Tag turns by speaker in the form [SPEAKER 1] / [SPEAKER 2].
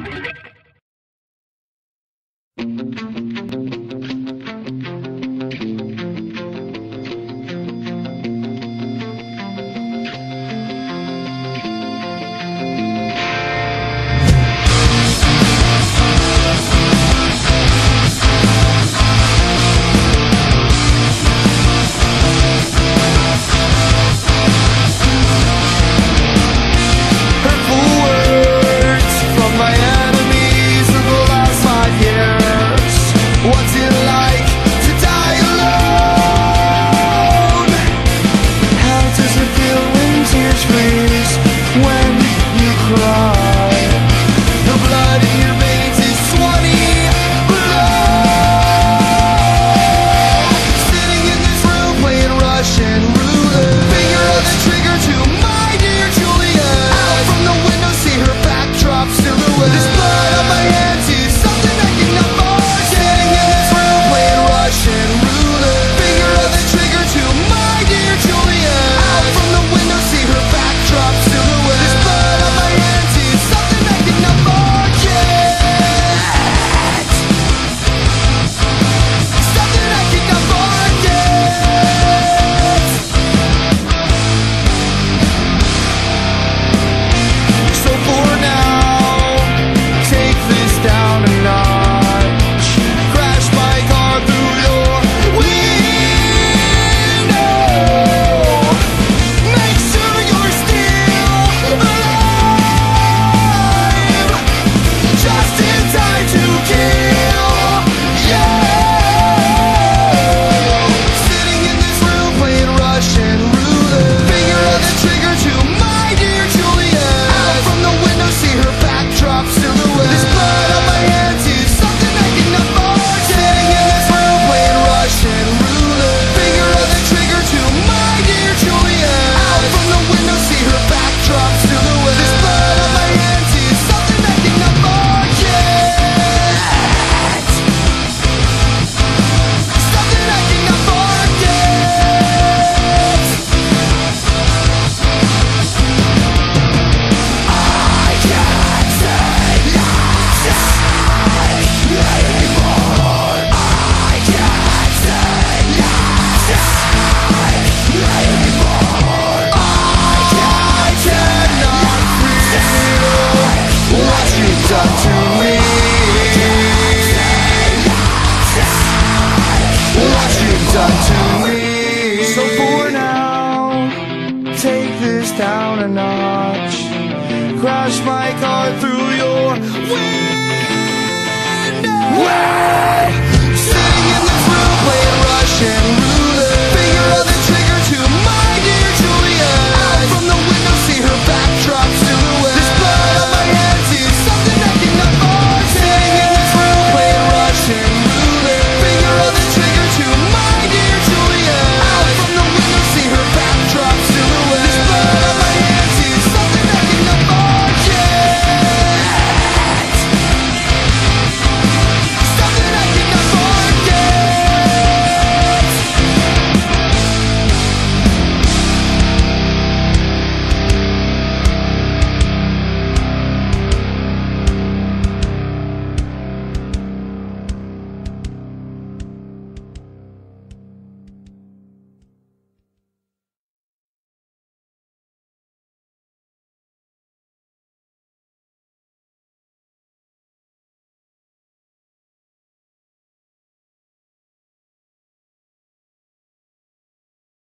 [SPEAKER 1] Thank you. What you've done to me So for now Take this down a notch Crash my car through your window Wait!